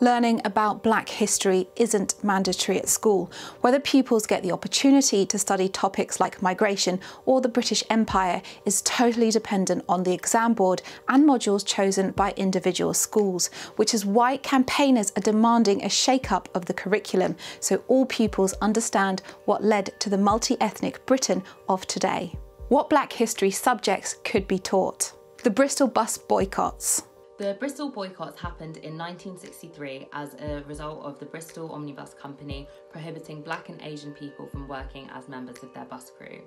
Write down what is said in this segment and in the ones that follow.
learning about black history isn't mandatory at school. Whether pupils get the opportunity to study topics like migration or the British Empire is totally dependent on the exam board and modules chosen by individual schools, which is why campaigners are demanding a shake-up of the curriculum so all pupils understand what led to the multi-ethnic Britain of today. What black history subjects could be taught? The Bristol bus boycotts. The Bristol boycotts happened in 1963 as a result of the Bristol Omnibus Company prohibiting black and Asian people from working as members of their bus crew.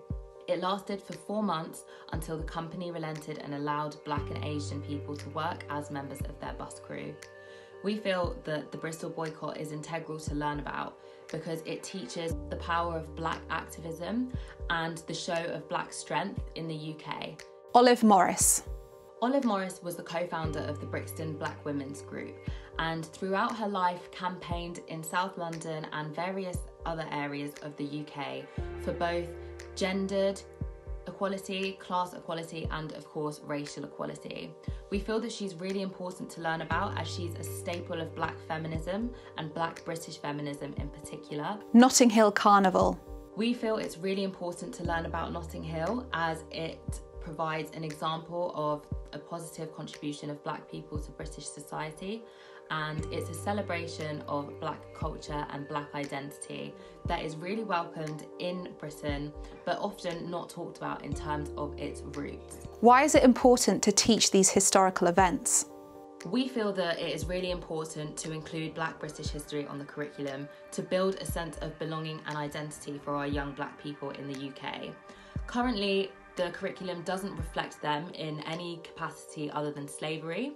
It lasted for four months until the company relented and allowed black and Asian people to work as members of their bus crew. We feel that the Bristol boycott is integral to learn about because it teaches the power of black activism and the show of black strength in the UK. Olive Morris. Olive Morris was the co-founder of the Brixton Black Women's Group and throughout her life campaigned in South London and various other areas of the UK for both gendered equality, class equality, and of course, racial equality. We feel that she's really important to learn about as she's a staple of black feminism and black British feminism in particular. Notting Hill Carnival. We feel it's really important to learn about Notting Hill as it provides an example of a positive contribution of black people to British society and it's a celebration of black culture and black identity that is really welcomed in Britain but often not talked about in terms of its roots. Why is it important to teach these historical events? We feel that it is really important to include Black British history on the curriculum to build a sense of belonging and identity for our young black people in the UK. Currently, the curriculum doesn't reflect them in any capacity other than slavery.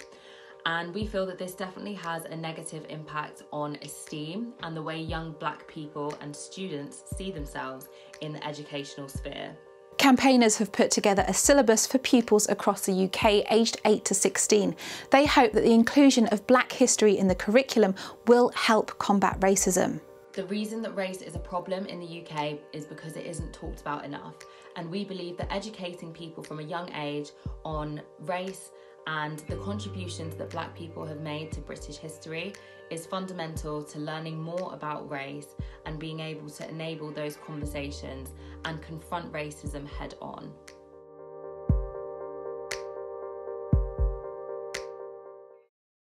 And we feel that this definitely has a negative impact on esteem and the way young black people and students see themselves in the educational sphere. Campaigners have put together a syllabus for pupils across the UK aged 8 to 16. They hope that the inclusion of black history in the curriculum will help combat racism. The reason that race is a problem in the UK is because it isn't talked about enough. And we believe that educating people from a young age on race and the contributions that black people have made to British history is fundamental to learning more about race and being able to enable those conversations and confront racism head on.